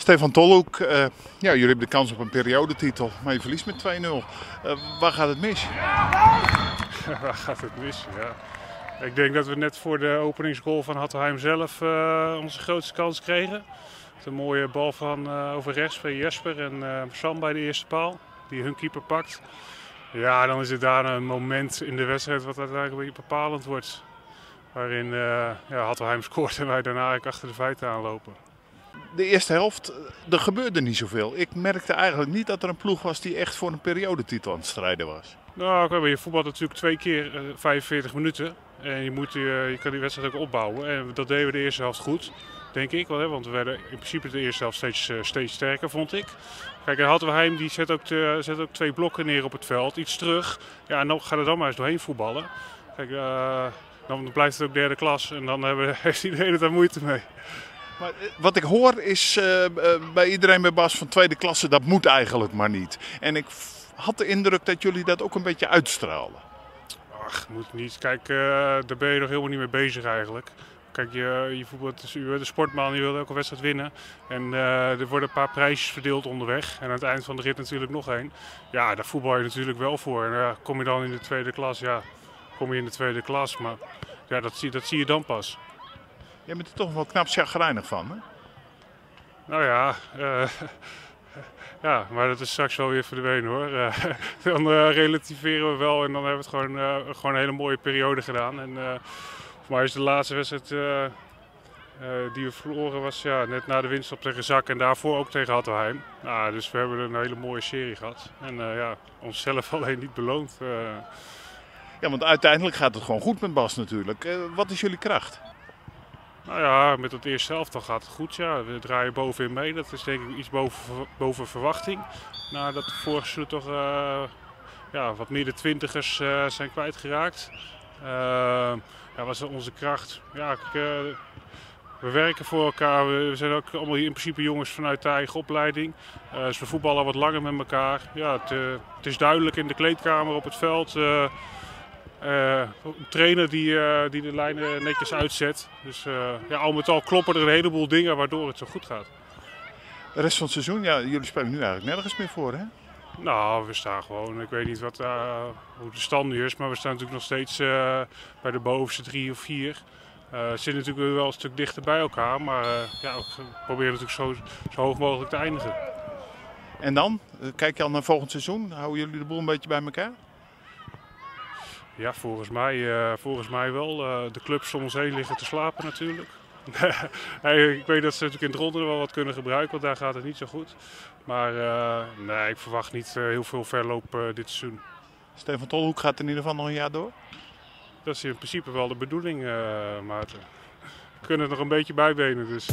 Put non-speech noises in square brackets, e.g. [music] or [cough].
Stefan Tolhoek, uh, ja, jullie hebben de kans op een periodetitel, maar je verliest met 2-0. Uh, waar gaat het mis? [laughs] waar gaat het mis? Ja. Ik denk dat we net voor de openingsgoal van Hattenheim zelf uh, onze grootste kans kregen. Een mooie bal van over rechts bij Jesper en Sam bij de eerste paal, die hun keeper pakt. Ja, dan is het daar een moment in de wedstrijd wat uiteindelijk een beetje bepalend wordt. Waarin ja, [laughs] scoort en wij daarna eigenlijk achter de feiten aanlopen de eerste helft, er gebeurde niet zoveel. Ik merkte eigenlijk niet dat er een ploeg was die echt voor een periodetitel aan het strijden was. Nou, je voetbalt natuurlijk twee keer 45 minuten. En je, moet, je kan die wedstrijd ook opbouwen. En dat deden we de eerste helft goed, denk ik. Want we werden in principe de eerste helft steeds, steeds sterker, vond ik. Kijk, en Hattenheim die zet ook, de, zet ook twee blokken neer op het veld, iets terug. Ja, en dan gaat er dan maar eens doorheen voetballen. Kijk, dan blijft het ook derde klas en dan hebben, [laughs] heeft iedereen het daar moeite mee. Maar wat ik hoor is uh, bij iedereen bij Bas van tweede klasse, dat moet eigenlijk maar niet. En ik had de indruk dat jullie dat ook een beetje uitstralen. Ach, moet niet. Kijk, daar ben je nog helemaal niet mee bezig eigenlijk. Kijk, je, je voetbalt, een sportman, je wil elke wedstrijd winnen. En er worden een paar prijsjes verdeeld onderweg. En aan het eind van de rit natuurlijk nog één. Ja, daar voetbal je natuurlijk wel voor. En kom je dan in de tweede klas, ja, kom je in de tweede klas. Maar ja, dat zie, dat zie je dan pas. Je bent er toch wel knap chagrijnig van, hè? Nou ja, uh, [laughs] ja, maar dat is straks wel weer verdwenen hoor. Uh, [laughs] dan uh, relativeren we wel en dan hebben we het gewoon, gewoon een hele mooie periode gedaan. En voor mij is de laatste wedstrijd die we verloren was ja, net na de winst op tegen Zak en daarvoor ook tegen Hattenheim. Nou, dus we hebben een hele mooie serie gehad. En ja, onszelf [laughs] alleen niet beloond. Ja, want uiteindelijk gaat het gewoon goed met Bas natuurlijk. wat is jullie kracht? Nou ja, met het eerste helft dan gaat het goed. Ja. We draaien bovenin mee. Dat is denk ik iets boven, boven verwachting. Nadat de vorige seizoen toch uh, ja, wat meer de twintigers uh, zijn kwijtgeraakt. Uh, ja, onze kracht. Ja, ik, we werken voor elkaar. We zijn ook allemaal in principe jongens vanuit de eigen opleiding. dus we voetballen wat langer met elkaar. Ja, het, het is duidelijk in de kleedkamer op het veld. Een trainer die, uh, die de lijnen netjes uitzet. Dus uh, ja, al met al kloppen er een heleboel dingen waardoor het zo goed gaat. De rest van het seizoen, ja, jullie spelen nu eigenlijk nergens meer voor, hè? Nou, we staan gewoon, ik weet niet wat, hoe de stand nu is, maar we staan natuurlijk nog steeds bij de bovenste drie of vier. Uh, zitten natuurlijk wel een stuk dichter bij elkaar, maar ja, we proberen natuurlijk zo, zo hoog mogelijk te eindigen. En dan? Kijk je al naar volgend seizoen? Houden jullie de boel een beetje bij elkaar? Ja, volgens mij, uh, volgens mij wel. Uh, de clubs om ons heen liggen te slapen natuurlijk. [laughs] ik weet dat ze natuurlijk in het wel wat kunnen gebruiken, want daar gaat het niet zo goed. Maar uh, nee, ik verwacht niet heel veel verloop dit seizoen. Stefan Tolhoek gaat in ieder geval nog een jaar door? Dat is in principe wel de bedoeling, Maarten. We kunnen er nog een beetje bijbenen, dus...